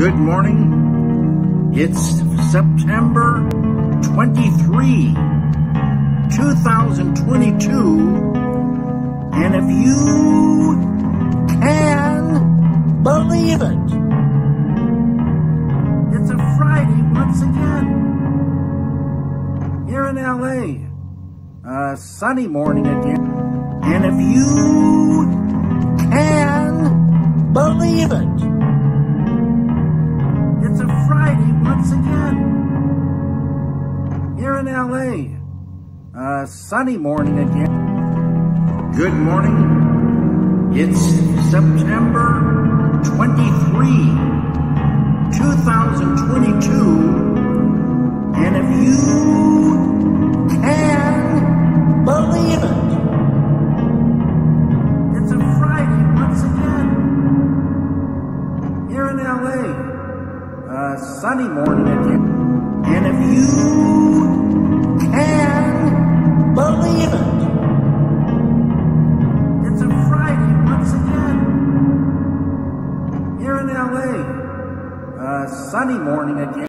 Good morning. It's September 23, 2022. And if you can believe it, it's a Friday once again. Here in LA. A sunny morning again. And if you can believe it, once again. Here in LA. A sunny morning again. Good morning. It's September 23, 2022. And if you can believe it, it's a Friday once again. Here in LA. A sunny morning again. And if you can believe it, it's a Friday once again. Here in LA. A sunny morning again.